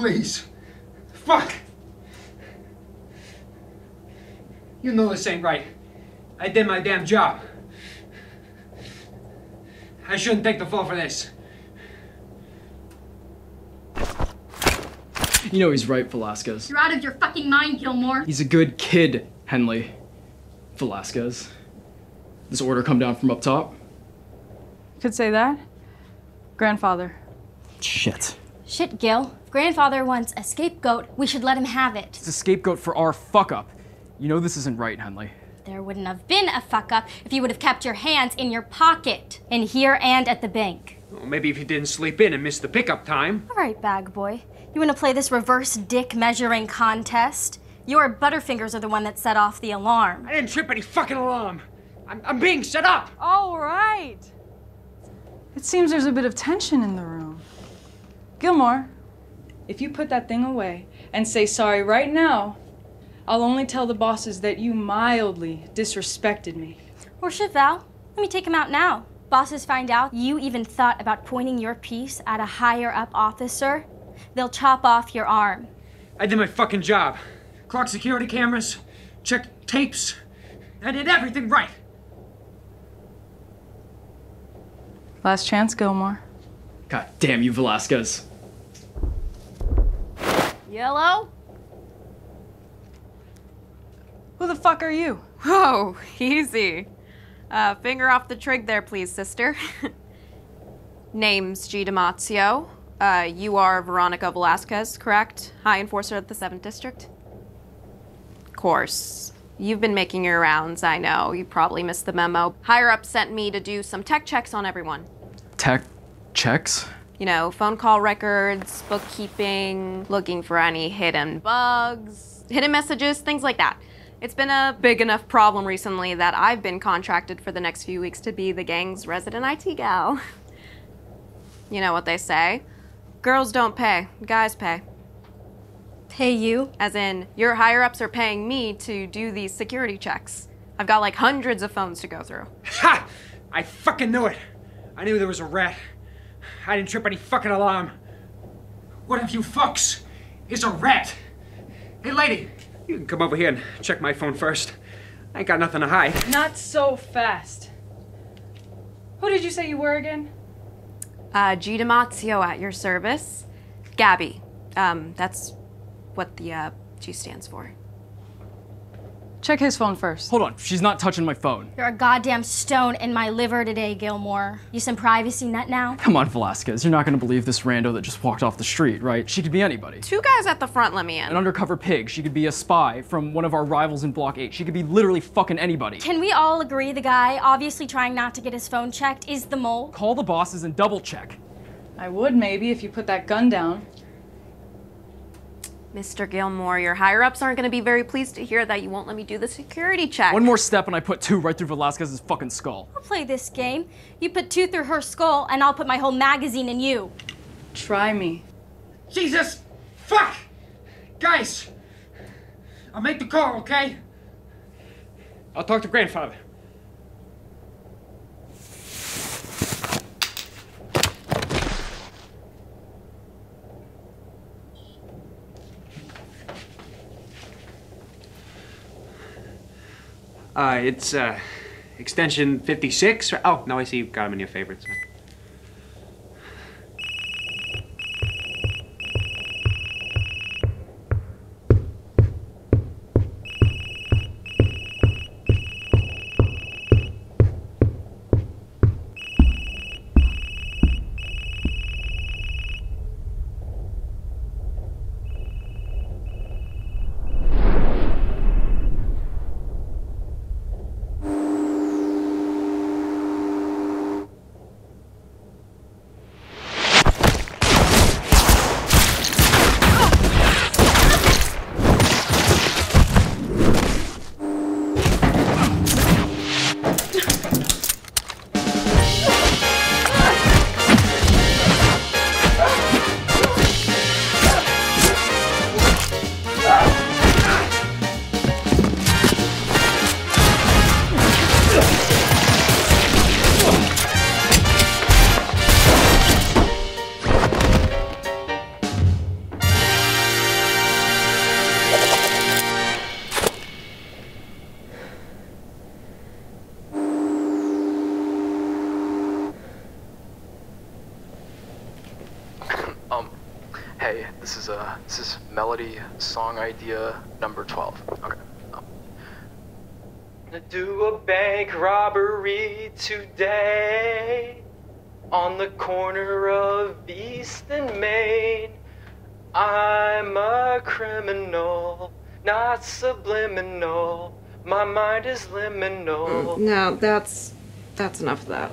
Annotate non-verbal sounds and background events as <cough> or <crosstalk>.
Please. Fuck! You know this ain't right. I did my damn job. I shouldn't take the fall for this. You know he's right, Velazquez. You're out of your fucking mind, Gilmore. He's a good kid, Henley. Velazquez. This order come down from up top? Could say that. Grandfather. Shit. Shit, Gil. If grandfather wants a scapegoat, we should let him have it. It's a scapegoat for our fuck up. You know this isn't right, Henley. There wouldn't have been a fuck up if you would have kept your hands in your pocket, in here and at the bank. Well, maybe if you didn't sleep in and missed the pickup time. All right, bag boy. You want to play this reverse dick measuring contest? Your Butterfingers are the one that set off the alarm. I didn't trip any fucking alarm. I'm, I'm being set up. All right. It seems there's a bit of tension in the room. Gilmore, if you put that thing away and say sorry right now, I'll only tell the bosses that you mildly disrespected me. Or should Val? Let me take him out now. Bosses find out you even thought about pointing your piece at a higher up officer, they'll chop off your arm. I did my fucking job. Clock security cameras, checked tapes. I did everything right. Last chance, Gilmore. God damn you, Velazquez. Yellow? Who the fuck are you? <laughs> Whoa, easy. Uh, finger off the trig there, please, sister. <laughs> Name's G. Demazio. Uh, you are Veronica Velazquez, correct? High Enforcer of the 7th District? Of course. You've been making your rounds, I know. You probably missed the memo. Higher up sent me to do some tech checks on everyone. Tech checks? You know, phone call records, bookkeeping, looking for any hidden bugs, hidden messages, things like that. It's been a big enough problem recently that I've been contracted for the next few weeks to be the gang's resident IT gal. <laughs> You know what they say girls don't pay, guys pay. Pay you? As in, your higher ups are paying me to do these security checks. I've got like hundreds of phones to go through. Ha! I fucking knew it. I knew there was a rat. I didn't trip any fucking alarm. One of you fucks is a rat. Hey, lady, you can come over here and check my phone first. I ain't got nothing to hide. Not so fast. Who did you say you were again? Uh, G. Demazio at your service. Gabby. Um, that's what the uh, G stands for. Check his phone first. Hold on, she's not touching my phone. You're a goddamn stone in my liver today, Gilmore. You some privacy nut now? Come on, Velazquez, you're not gonna believe this rando that just walked off the street, right? She could be anybody. Two guys at the front let me in. An undercover pig. She could be a spy from one of our rivals in Block 8. She could be literally fucking anybody. Can we all agree the guy, obviously trying not to get his phone checked, is the mole? Call the bosses and double check. I would maybe if you put that gun down. Mr. Gilmore, your higher ups aren't going to be very pleased to hear that you won't let me do the security check. One more step and I put two right through Velazquez's fucking skull. I'll play this game. You put two through her skull, and I'll put my whole magazine in you. Try me. Jesus! Fuck! Guys! I'll make the call, okay? I'll talk to grandfather. Uh, it's uh, extension 56. Oh, no, I see you've got them in your favorites. Hey, this is uh this is melody song idea number 12. Okay. Gonna do a bank robbery today on the corner of East and Main. I'm a criminal, not subliminal. My mind is liminal. No, that's that's enough of that.